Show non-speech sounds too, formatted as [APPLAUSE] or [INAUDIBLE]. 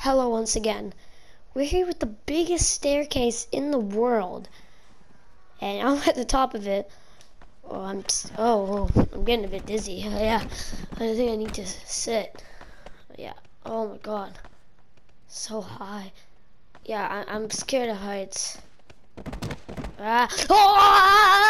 Hello once again. We're here with the biggest staircase in the world. And I'm [LAUGHS] at the top of it. Oh, I'm oh, oh, I'm getting a bit dizzy. Uh, yeah. I think I need to sit. Yeah. Oh my god. So high. Yeah, I, am scared of heights. Ah. [LAUGHS] Oh! Ah, ah,